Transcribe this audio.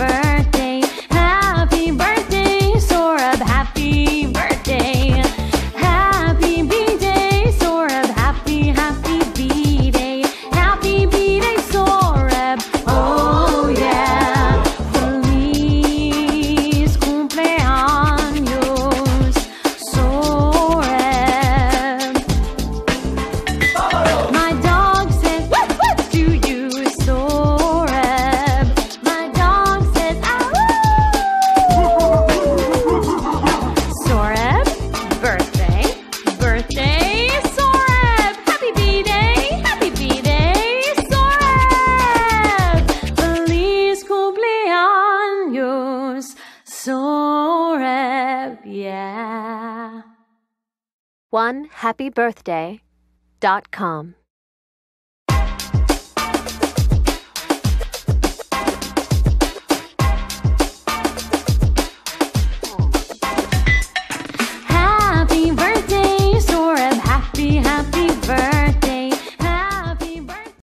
never So yeah. One happy birthday dot com.